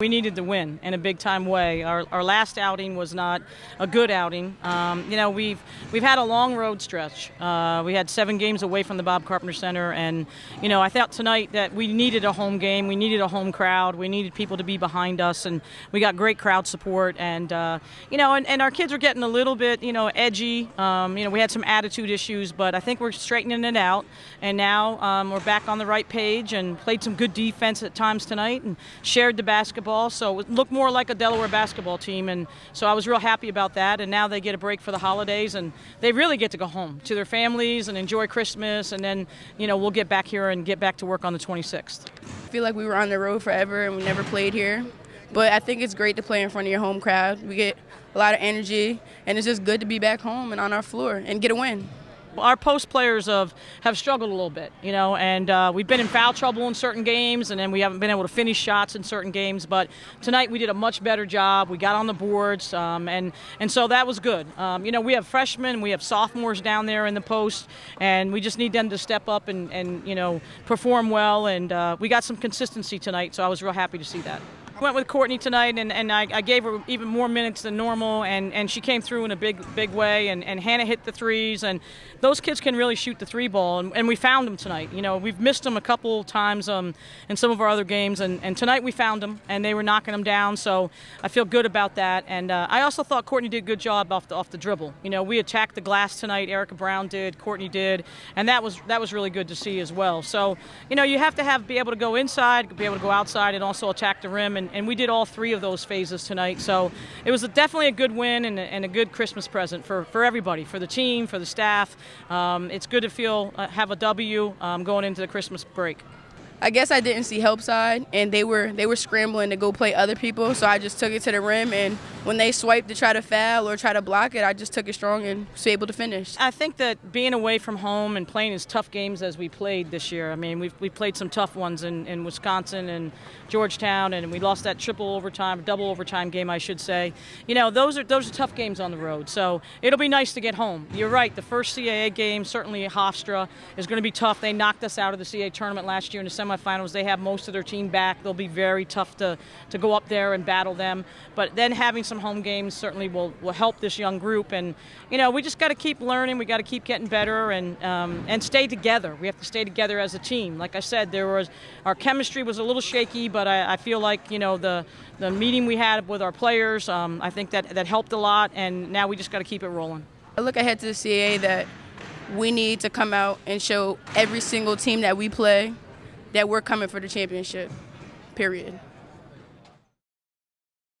We needed to win in a big time way. Our, our last outing was not a good outing. Um, you know, we've we've had a long road stretch. Uh, we had seven games away from the Bob Carpenter Center, and you know, I thought tonight that we needed a home game. We needed a home crowd. We needed people to be behind us, and we got great crowd support. And uh, you know, and, and our kids are getting a little bit, you know, edgy. Um, you know, we had some attitude issues, but I think we're straightening it out. And now um, we're back on the right page and played some good defense at times tonight and shared the basketball basketball, so it looked more like a Delaware basketball team, and so I was real happy about that. And now they get a break for the holidays, and they really get to go home to their families and enjoy Christmas, and then you know we'll get back here and get back to work on the 26th. I feel like we were on the road forever and we never played here, but I think it's great to play in front of your home crowd. We get a lot of energy, and it's just good to be back home and on our floor and get a win. Our post players have, have struggled a little bit, you know, and uh, we've been in foul trouble in certain games, and then we haven't been able to finish shots in certain games. But tonight we did a much better job. We got on the boards, um, and and so that was good. Um, you know, we have freshmen, we have sophomores down there in the post, and we just need them to step up and, and you know perform well. And uh, we got some consistency tonight, so I was real happy to see that went with Courtney tonight, and, and I, I, gave her even more minutes than normal, and, and she came through in a big big way. And, and Hannah hit the threes, and those kids can really shoot the three ball, and, and we found them tonight. You know, we've missed them a couple times um, in some of our other games, and, and tonight we found them, and they were knocking them down. So I feel good about that. And uh, I also thought Courtney did a good job off the off the dribble. You know, we attacked the glass tonight. Erika Brown did, Courtney did, and that was that was really good to see as well. So you know, you have to have be able to go inside, be able to go outside, and also attack the rim, and, and we did all three of those phases tonight. So it was a, definitely a good win and a, and a, good Christmas present for, for everybody, for the team, for the staff. Um, it's good to feel uh, have a W um, going into the Christmas break. I guess I didn't see help side, and they were they were scrambling to go play other people. So I just took it to the rim, and when they swiped to try to foul or try to block it, I just took it strong and was able to finish. I think that being away from home and playing as tough games as we played this year. I mean, we've we played some tough ones in, in Wisconsin and Georgetown, and we lost that triple overtime, double overtime game, I should say. You know, those are those are tough games on the road. So it'll be nice to get home. You're right. The first CAA game, certainly Hofstra, is going to be tough. They knocked us out of the CAA tournament last year in the semifinals. They have most of their team back. They'll be very tough to, to go up there and battle them. But then having some home games certainly will, will help this young group. And, you know, we just got to keep learning. We got to keep getting better and, um, and stay together. We have to stay together as a team. Like I said, there was our chemistry was a little shaky, but I, I feel like, you know, the, the meeting we had with our players, um, I think that, that helped a lot. And now we just got to keep it rolling. I look ahead to the CAA that we need to come out and show every single team that we play that we're coming for the championship, period.